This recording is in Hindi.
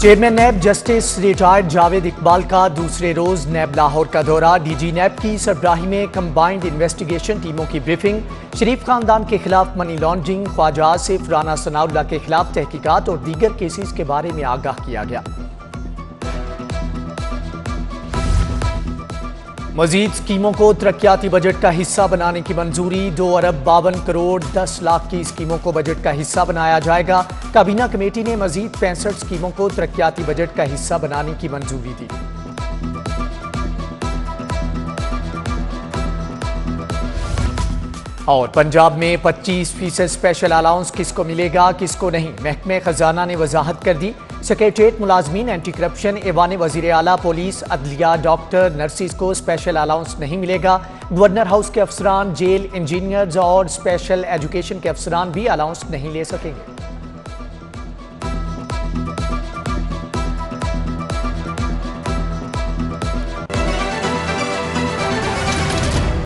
Chairman NAB justice retired Javed Iqbal का दूसरे रोज नैब लाहौर का दौरा। डीजी नैब की सरबराही में कंबाइंड इन्वेस्टिगेशन टीमों की ब्रीफिंग शरीफ खानदान के खिलाफ मनी लॉन्ड्रिंग ख्वाजा आसिफ, राना सनाउल्ला के खिलाफ तहकीकत और दीगर केसेस के बारे में आगाह किया गया। मजीद स्कीमों को तरक्याती बजट का हिस्सा बनाने की मंजूरी, दो अरब बावन करोड़ दस लाख की स्कीमों को बजट का हिस्सा बनाया जाएगा। काबीना कमेटी ने मजीद पैंसठ स्कीमों को तरक्याती बजट का हिस्सा बनाने की मंजूरी दी। और पंजाब में 25 फ़ीसद स्पेशल अलाउंस किसको मिलेगा, किसको नहीं? महकमे खजाना ने वजाहत कर दी। सेक्रेटरीट मुलाजमीन एंटी करप्शन एवान वज़ीर अला पुलिस अदलिया डॉक्टर नर्सिस को स्पेशल अलाउंस नहीं मिलेगा। गवर्नर हाउस के अफसरान, जेल इंजीनियर्स और स्पेशल एजुकेशन के अफसरान भी अलाउंस नहीं ले सकेंगे।